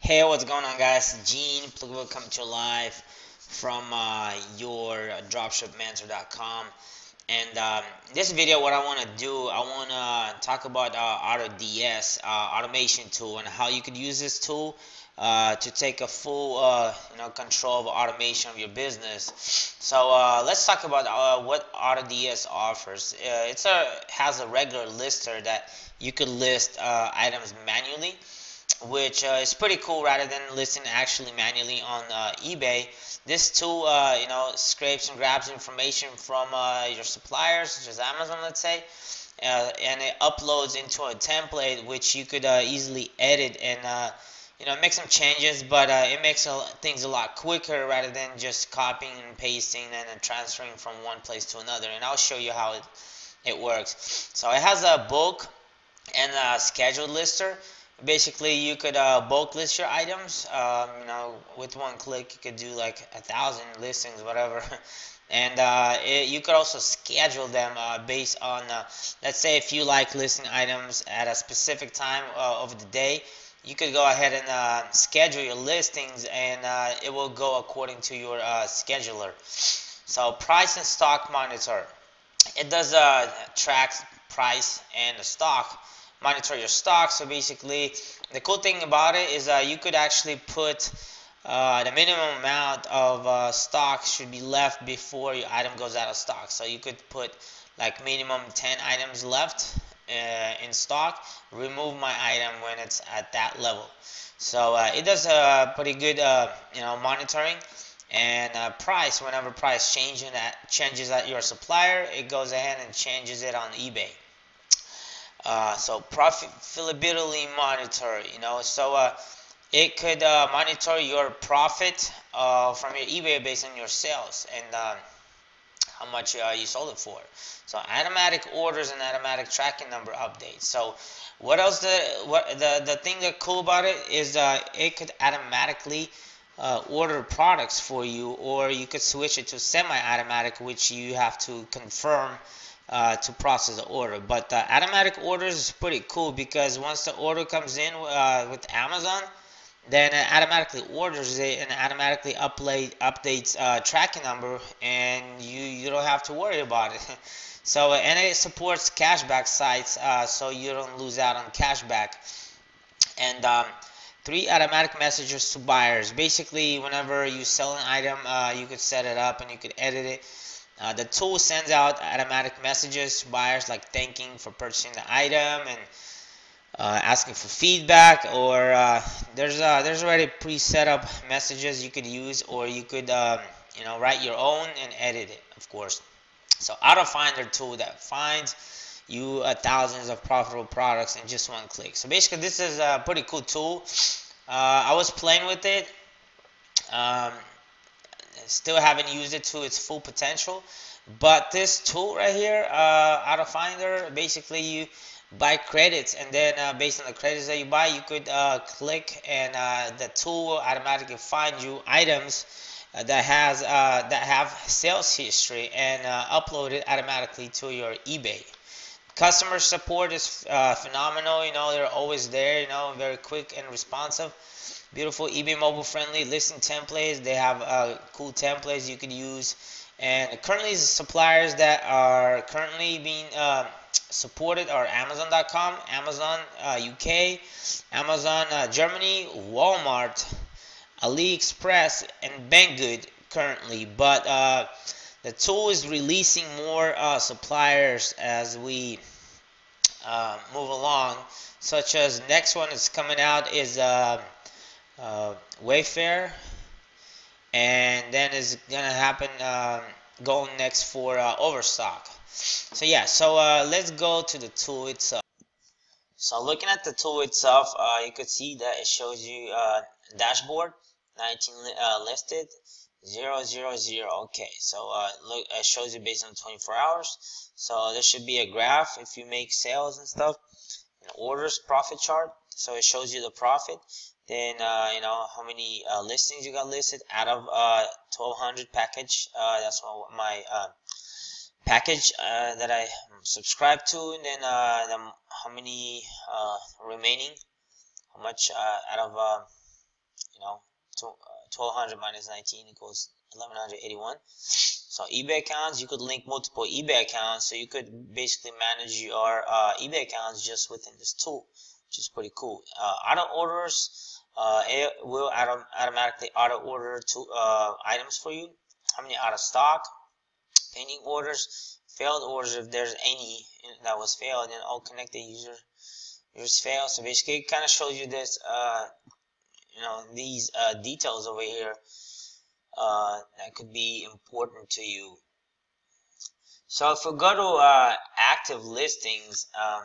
Hey, what's going on, guys? Gene Plugovoy coming to live from uh, your dropshipmentor.com. And um, this video, what I want to do, I want to talk about uh, AutoDS uh, automation tool and how you could use this tool uh, to take a full, uh, you know, control of automation of your business. So uh, let's talk about uh, what AutoDS offers. Uh, it's a has a regular lister that you could list uh, items manually which uh, is pretty cool rather than listing actually manually on uh, eBay. This tool, uh, you know, scrapes and grabs information from uh, your suppliers, such as Amazon, let's say, uh, and it uploads into a template which you could uh, easily edit and, you know, make some changes, but it makes things a lot quicker rather than just copying and pasting and transferring from one place to another. And I'll show you how it, it works. So it has a bulk and a scheduled lister basically you could uh, bulk list your items um, you know with one click you could do like a thousand listings whatever. And uh, it, you could also schedule them uh, based on uh, let's say if you like listing items at a specific time uh, of the day you could go ahead and uh, schedule your listings and it will go according to your scheduler. So price and stock monitor. It does track price and the stock monitor your stock. So basically, the cool thing about it is that you could actually put uh, the minimum amount of uh, stock should be left before your item goes out of stock. So you could put like minimum 10 items left uh, in stock, remove my item when it's at that level. So uh, it does a pretty good, uh, you know, monitoring and uh, price. Whenever price changes at changes at your supplier, it goes ahead and changes it on eBay. Uh, so profitability monitor, you know, so uh, it could uh, monitor your profit uh, from your eBay based on your sales and uh, how much uh, you sold it for. So automatic orders and automatic tracking number updates. So what else? The what the the thing that cool about it is it could automatically order products for you, or you could switch it to semi-automatic, which you have to confirm uh, to process the order. But uh, automatic orders is pretty cool because once the order comes in uh, with Amazon, then it automatically orders it and automatically update updates uh, tracking number, and you you don't have to worry about it. so and it supports cashback sites, uh, so you don't lose out on cashback. And um, three automatic messages to buyers. Basically, whenever you sell an item, uh, you could set it up and you could edit it uh, the tool sends out automatic messages to buyers like thanking for purchasing the item and uh, asking for feedback or uh, there's uh, there's already pre-set up messages you could use or you could um, you know write your own and edit it of course. So auto finder tool that finds you uh, thousands of profitable products in just one click. So basically this is a pretty cool tool. Uh, I was playing with it um, still haven't used it to its full potential. But this tool right here, uh, Auto Finder, basically you buy credits and then uh, based on the credits that you buy, you could uh, click and uh, the tool will automatically find you items uh, that has uh, that have sales history and upload it automatically to your eBay. Customer support is phenomenal. You know they're always there. You know very quick and responsive beautiful eBay mobile friendly listing templates. They have uh, cool templates you can use. And currently, the suppliers that are currently being uh, supported are Amazon.com, Amazon uh, UK, Amazon uh, Germany, Walmart, AliExpress, and Banggood currently. But uh, the tool is releasing more uh, suppliers as we move along, such as next one is coming out is uh, Wayfair, and then is gonna happen um, going next for uh, Overstock. So yeah, so uh, let's go to the tool itself. So looking at the tool itself, uh, you could see that it shows you uh, dashboard 19 uh, listed 000. Okay, so uh, look, it shows you based on 24 hours. So there should be a graph if you make sales and stuff. And orders profit chart. So it shows you the profit then uh, you know how many uh, listings you got listed out of uh, 1200 package uh, that's my uh, package uh, that I subscribe to and then the, how many remaining? How much out of you know 1200 uh, minus 19 equals 1181 so eBay accounts you could link multiple eBay accounts so you could basically manage your eBay accounts just within this tool which is pretty cool. Uh, auto orders uh, it will auto automatically auto order two uh, items for you. How many out of stock? Pending orders failed orders if there's any that was failed and all connected user users failed so basically it kind of shows you this uh, you know these uh, details over here uh, that could be important to you. So if we go to active listings um,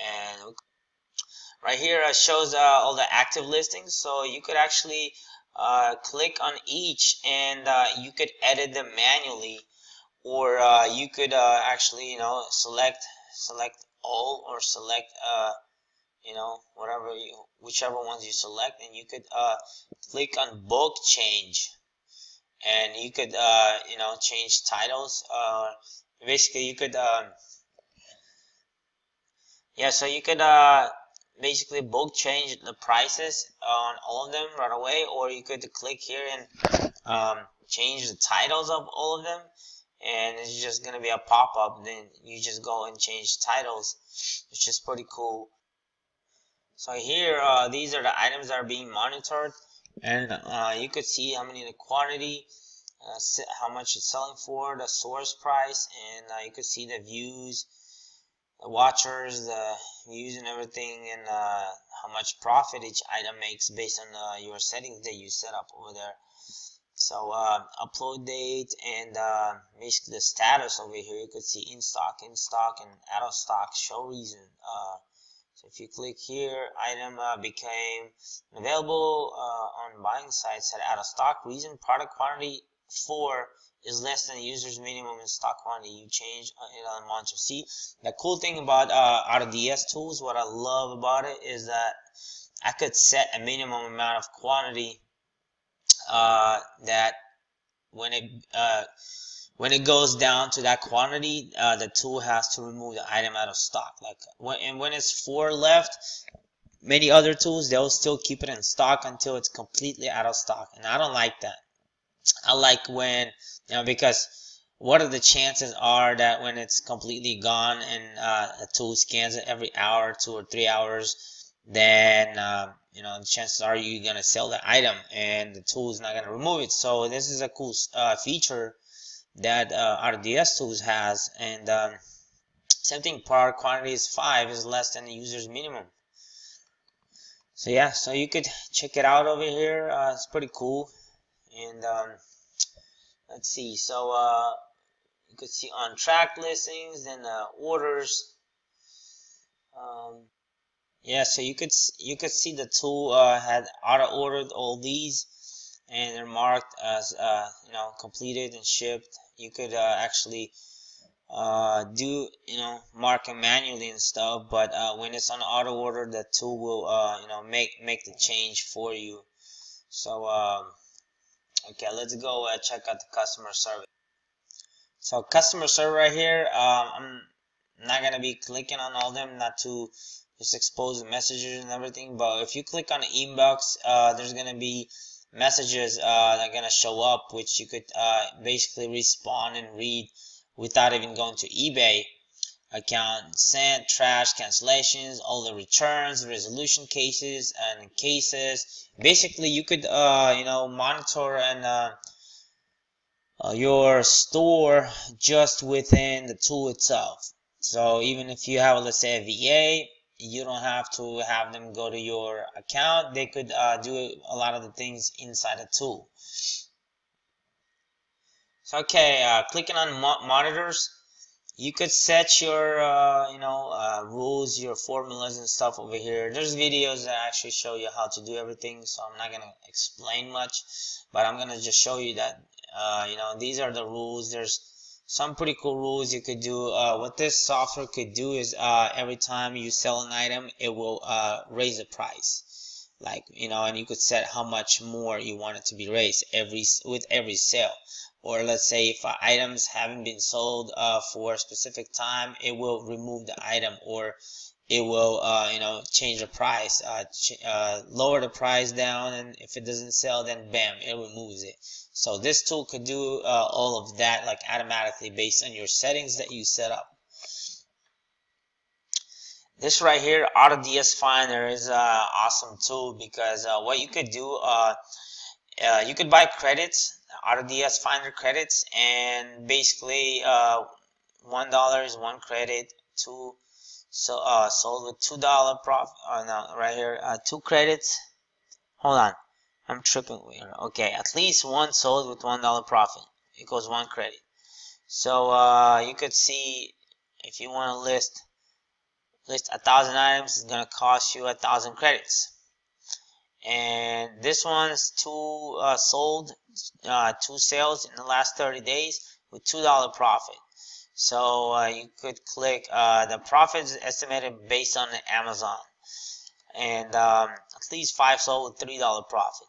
and right here it shows uh, all the active listings. So you could actually uh, click on each and you could edit them manually. Or you could actually you know select select all or select uh, you know whatever you whichever ones you select. And you could uh, click on bulk change. And you could uh, you know change titles. Uh, basically you could um, yeah so you could uh, basically bulk change the prices on all of them right away or you could click here and um, change the titles of all of them and it's just gonna be a pop-up then you just go and change titles which is pretty cool. So here uh, these are the items that are being monitored and uh, you could see how many the quantity uh, how much it's selling for the source price and uh, you could see the views the watchers the views and everything and uh, how much profit each item makes based on uh, your settings that you set up over there. So uh, upload date and uh, basically the status over here you could see in stock in stock and out of stock show reason uh, so if you click here item uh, became available uh, on buying sites at out of stock reason product quantity 4 is less than the user's minimum in stock quantity you change it on launch see the cool thing about uh, AutoDS tools what I love about it is that I could set a minimum amount of quantity uh, that when it uh, when it goes down to that quantity, uh, the tool has to remove the item out of stock. Like when and when it's four left, many other tools they'll still keep it in stock until it's completely out of stock, and I don't like that. I like when you know because what are the chances are that when it's completely gone and uh, a tool scans it every hour, two or three hours, then um, you know, the chances are you're going to sell the item and the tool is not going to remove it. So this is a cool uh, feature that uh, AutoDS tools has. And um, same thing, product quantity is 5 is less than the user's minimum. So yeah, so you could check it out over here. Uh, it's pretty cool. And um, let's see. So uh, you could see on track listings, then uh, orders. Um, yeah so you could you could see the tool uh, had auto ordered all these and they're marked as uh, you know completed and shipped you could uh, actually uh, do you know mark them manually and stuff but when it's on auto order the tool will you know make make the change for you so um, okay let's go check out the customer service so customer service right here um, I'm not gonna be clicking on all them not to just expose the messages and everything but if you click on the inbox uh, there's gonna be messages uh, that are gonna show up which you could uh, basically respond and read without even going to eBay account sent trash cancellations all the returns resolution cases and cases. Basically you could uh, you know monitor and uh, uh, your store just within the tool itself. So even if you have let's say a VA you don't have to have them go to your account. They could uh, do a lot of the things inside the tool. So okay uh, clicking on mo monitors you could set your uh, you know uh, rules your formulas and stuff over here there's videos that actually show you how to do everything so I'm not gonna explain much but I'm gonna just show you that uh, you know these are the rules there's some pretty cool rules you could do. Uh, what this software could do is uh, every time you sell an item, it will uh, raise the price. Like, you know, and you could set how much more you want it to be raised every with every sale. Or let's say if items haven't been sold uh, for a specific time, it will remove the item. Or it will uh, you know change the price uh, ch uh, lower the price down and if it doesn't sell then bam it removes it so this tool could do uh, all of that like automatically based on your settings that you set up this right here AutoDS Finder is an awesome tool because uh, what you could do you could buy credits AutoDS Finder credits and basically one dollar is one credit two so uh sold with two dollar profit oh no right here uh two credits. Hold on i'm tripping here okay at least one sold with one dollar profit equals one credit. So uh you could see if you want to list list a thousand items it's gonna cost you a thousand credits. And this one's two uh, sold uh, two sales in the last 30 days with two dollar profit so uh, you could click uh, the profit is estimated based on Amazon, and um, at least five sold with three dollar profit.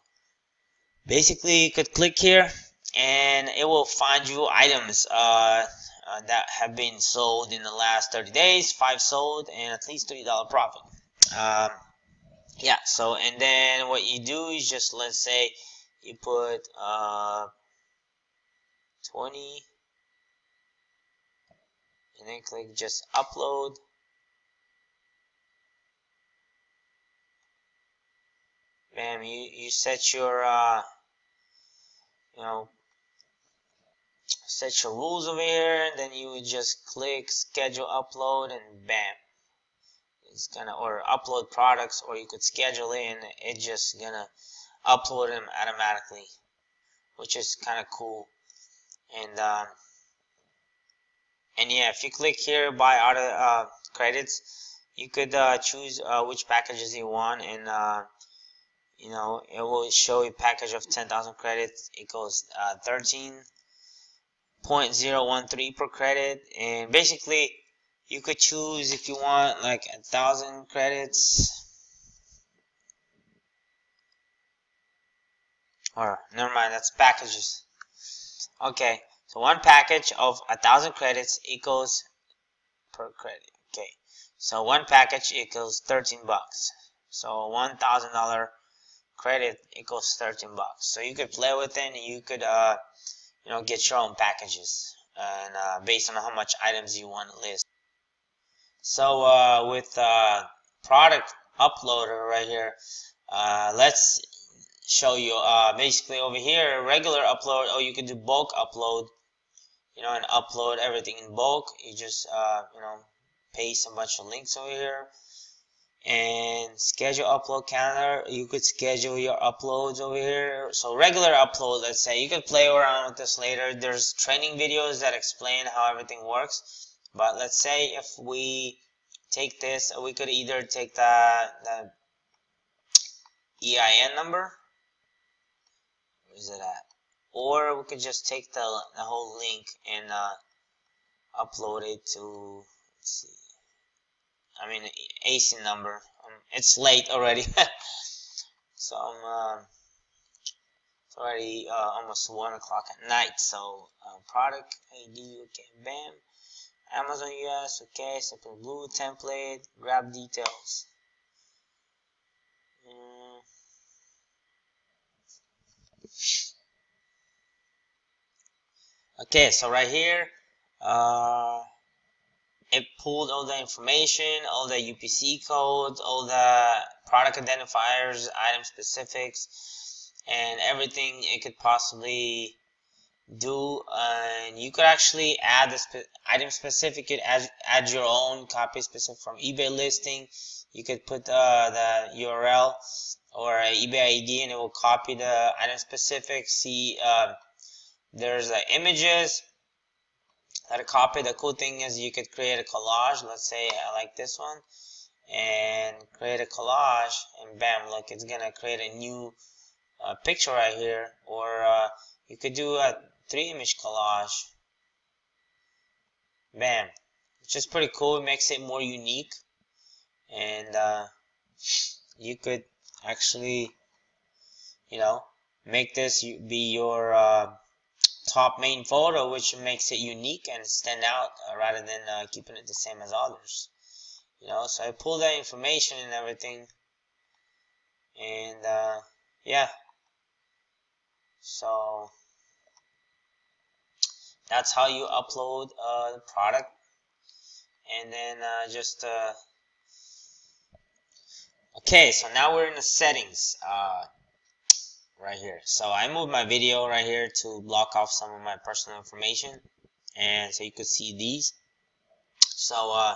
Basically, you could click here, and it will find you items uh, uh that have been sold in the last 30 days, five sold, and at least three dollar profit. Um, yeah. So and then what you do is just let's say you put uh, 20 and then click just upload. Bam you, you set your uh, you know set your rules over here and then you would just click schedule upload and bam. It's gonna or upload products or you could schedule in, it just gonna upload them automatically which is kind of cool. And um, and yeah if you click here buy auto uh, credits you could uh, choose uh, which packages you want and uh, you know it will show a package of 10,000 credits. Equals uh, 13.013 per credit. And basically you could choose if you want like a thousand credits or never mind that's packages okay so one package of a thousand credits equals per credit. Okay. So one package equals 13 bucks. So one thousand dollar credit equals 13 bucks. So you could play with it and you could uh you know get your own packages and uh, based on how much items you want to list. So uh, with uh, product uploader right here, uh, let's show you uh, basically over here regular upload or you can do bulk upload you know, and upload everything in bulk. You just, uh, you know, paste a bunch of links over here and schedule upload calendar. You could schedule your uploads over here. So regular upload, let's say, you could play around with this later. There's training videos that explain how everything works. But let's say if we take this, we could either take the, the EIN number. Is it at? or we could just take the, the whole link and uh, upload it to let's see. I mean ASIN number. Um, it's late already. So I'm uh, it's already uh, almost one o'clock at night. So uh, product ID okay bam. Amazon US okay simple blue template grab details. Mm. Okay so right here uh, it pulled all the information all the UPC codes all the product identifiers item specifics and everything it could possibly do. And you could actually add the spe item specific you add, add your own copy specific from eBay listing you could put uh, the URL or eBay ID and it will copy the item specific see uh, there's uh, images that are copied. The cool thing is you could create a collage. Let's say I like this one and create a collage and bam, look, it's gonna create a new uh, picture right here. Or uh, you could do a three image collage. Bam. It's just pretty cool. It makes it more unique. And uh, you could actually, you know, make this be your uh, top main photo which makes it unique and stand out uh, rather than uh, keeping it the same as others. You know so I pulled that information and everything. And uh, yeah. So that's how you upload uh, the product. And then uh, just uh, okay so now we're in the settings uh, right here so I moved my video right here to block off some of my personal information and so you could see these so uh,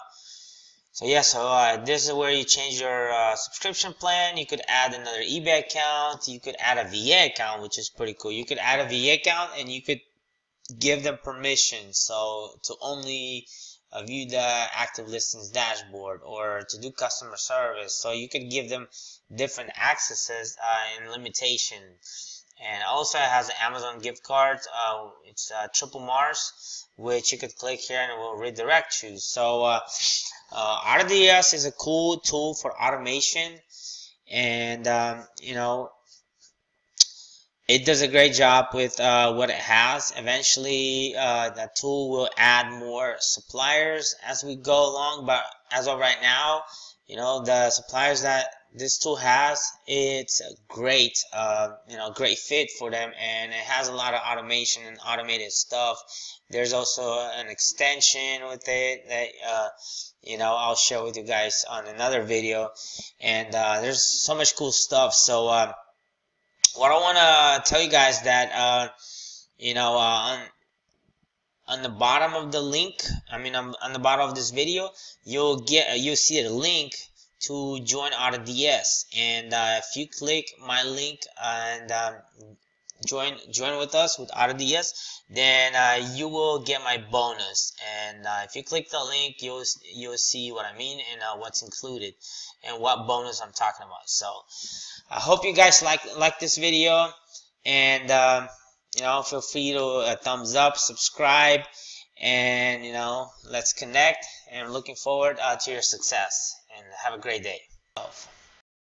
so yeah, so uh, this is where you change your uh, subscription plan. You could add another eBay account. You could add a VA account, which is pretty cool. You could add a VA account and you could give them permission. So to only uh, view the active listings dashboard or to do customer service. So you could give them different accesses uh, and limitation. And also it has an Amazon gift card. Uh, it's uh, triple Mars, which you could click here and it will redirect you. So uh, uh, RDS is a cool tool for automation and um, you know it does a great job with uh, what it has. Eventually uh, that tool will add more suppliers as we go along but as of right now you know the suppliers that this tool has it's a great uh, you know great fit for them and it has a lot of automation and automated stuff. There's also an extension with it that uh, you know I'll share with you guys on another video and uh, there's so much cool stuff. So uh, what I want to tell you guys that uh, you know uh, on on the bottom of the link I mean on, on the bottom of this video you'll get you'll see a link to join RDS and uh, if you click my link and um, join join with us with RDS then uh, you will get my bonus. And uh, if you click the link you'll you'll see what I mean and uh, what's included and what bonus I'm talking about. So I hope you guys like like this video. And um, you know feel free to uh, thumbs up subscribe and you know let's connect. And I'm looking forward uh, to your success. And have a great day